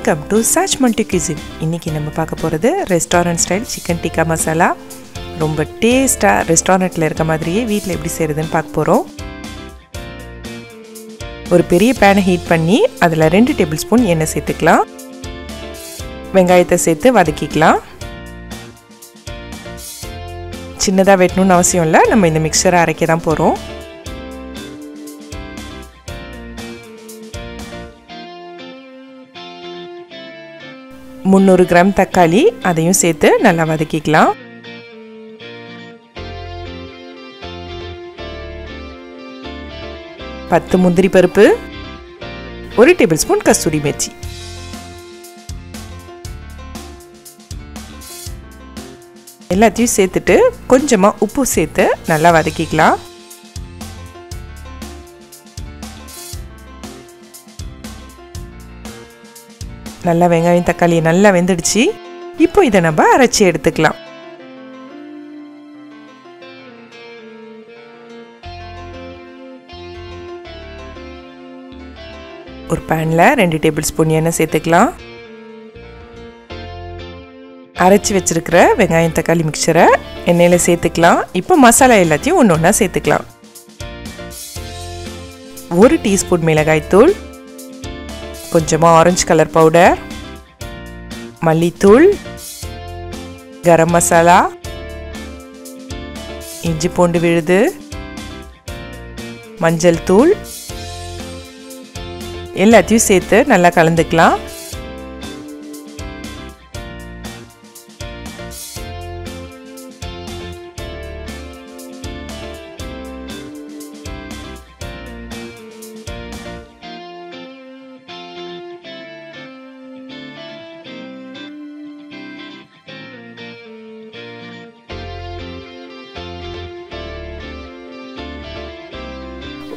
Welcome to சாச் multi கிசின் இன்றைக்கி நம்ம பார்க்க போகிறது restaurant style chicken tikka masala ரொம்ப டேஸ்ட்டாக ரெஸ்டாரண்ட்டில் இருக்க மாதிரியே வீட்டில் எப்படி செய்கிறதுன்னு பார்க்க போகிறோம் ஒரு பெரிய பேனை ஹீட் பண்ணி அதில் ரெண்டு டேபிள் ஸ்பூன் எண்ணெய் சேர்த்துக்கலாம். வெங்காயத்தை சேர்த்து வதக்கிக்கலாம். சின்னதாக வெட்டணும்னு அவசியம் இல்லை. நம்ம இந்த மிக்சரை அரைக்க தான் போகிறோம் முந்நூறு கிராம் தக்காளி அதையும் சேர்த்து நல்லா வதக்கிக்கலாம். பத்து முந்திரி பருப்பு ஒரு டேபிள் ஸ்பூன் கஸ்தூரி மெச்சி எல்லாத்தையும் சேர்த்துட்டு கொஞ்சமாக உப்பு சேர்த்து நல்லா வதக்கிக்கலாம். நல்லா வெங்காயம் தக்காளி நல்லா வெந்துடுச்சு. இப்போ இதை நம்ம அரைச்சி எடுத்துக்கலாம். ஒரு பேனில் ரெண்டு டேபிள் ஸ்பூன் எண்ணெய் சேர்த்துக்கலாம். அரைச்சி வச்சிருக்கிற வெங்காயம் தக்காளி மிக்சரை எண்ணெயில் சேர்த்துக்கலாம். இப்போ மசாலா எல்லாத்தையும் ஒன்று ஒன்றா சேர்த்துக்கலாம். ஒரு டீஸ்பூன் மிளகாய்த்தூள் கொஞ்சமாக ஆரஞ்சு கலர் பவுடர் மல்லித்தூள் கரம் மசாலா இஞ்சி பூண்டு விழுது மஞ்சள் தூள் எல்லாத்தையும் சேர்த்து நல்லா கலந்துக்கலாம்.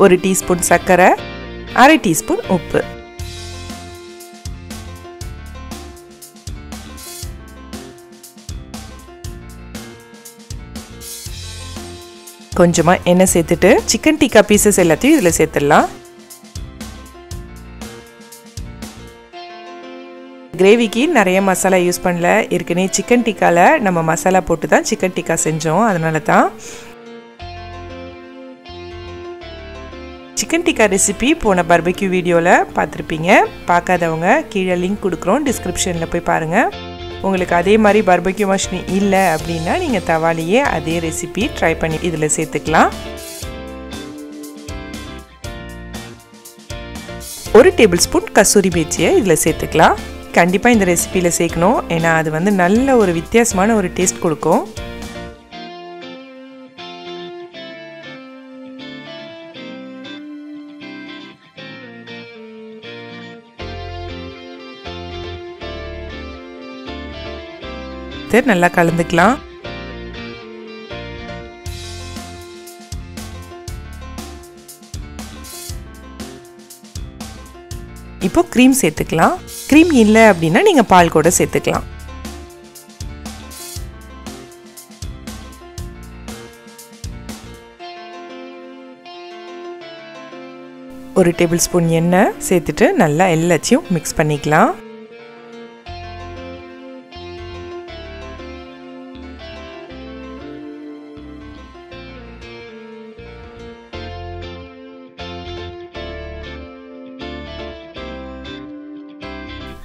ஒரு டீஸ்பூன் சர்க்கரை அரை டீஸ்பூன் உப்பு. கொஞ்சமாக எண்ணெய் சேர்த்துட்டு சிக்கன் டிக்கா பீசஸ் எல்லாத்தையும் இதில் சேர்த்துடலாம். கிரேவிக்கு நிறைய மசாலா யூஸ் பண்ணல. ஏற்கனவே சிக்கன் டிக்காவில் நம்ம மசாலா போட்டு தான் சிக்கன் டிக்கா செஞ்சோம். அதனால தான் சிக்கன் டிக்கா ரெசிபி போன பர்பக்யூ வீடியோவில் பார்த்துருப்பீங்க. பார்க்காதவங்க கீழே லிங்க் கொடுக்குறோம். டிஸ்கிரிப்ஷனில் போய் பாருங்கள் உங்களுக்கு அதே மாதிரி பர்பக்யூ மஷ்னி இல்லை அப்படின்னா நீங்கள் தவாலியே அதே ரெசிபி ட்ரை பண்ணி இதில் சேர்த்துக்கலாம். ஒரு டேபிள் ஸ்பூன் கசூரி மேச்சியை இதில் சேர்த்துக்கலாம். கண்டிப்பாக இந்த ரெசிப்பியில் சேர்க்கணும். ஏன்னா அது வந்து நல்ல ஒரு வித்தியாசமான ஒரு டேஸ்ட் கொடுக்கும். சேர்த்து நல்லா கலந்துக்கலாம். இப்போ க்ரீம் சேர்த்துக்கலாம். க்ரீம் இல்லை அப்படின்னா நீங்கள் பால் கூட சேர்த்துக்கலாம். ஒரு டேபிள் ஸ்பூன் எண்ணெய் சேர்த்துட்டு நல்லா எல்லாத்தையும் மிக்ஸ் பண்ணிக்கலாம்.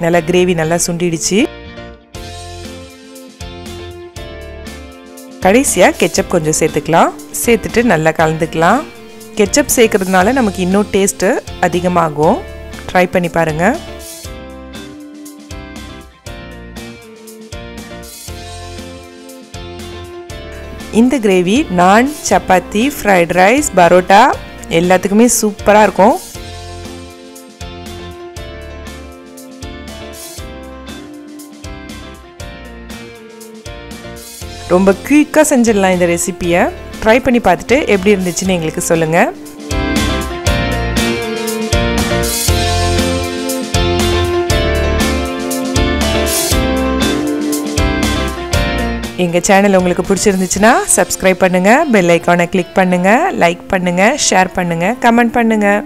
நல்லா கிரேவி நல்லா சுண்டிடுச்சு. கடைசியாக கெச்சப் கொஞ்சம் சேர்த்துக்கலாம். சேர்த்துட்டு நல்லா கலந்துக்கலாம். கெச்சப் சேர்க்கறதுனால நமக்கு இன்னும் டேஸ்ட்டு அதிகமாகும். ட்ரை பண்ணி பாருங்கள் இந்த கிரேவி நான் சப்பாத்தி ஃப்ரைட் ரைஸ் பரோட்டா எல்லாத்துக்குமே சூப்பராக இருக்கும். ரொம்ப குயிக்காக செஞ்சிடலாம் இந்த ரெசிப்பியை ட்ரை பண்ணி பார்த்துட்டு எப்படி இருந்துச்சுன்னு எங்களுக்கு சொல்லுங்கள் எங்கள் சேனல் உங்களுக்கு பிடிச்சிருந்துச்சுன்னா சப்ஸ்கிரைப் பண்ணுங்கள் பெல் ஐக்கானை கிளிக் பண்ணுங்கள் லைக் பண்ணுங்கள் ஷேர் பண்ணுங்கள் கமெண்ட் பண்ணுங்கள்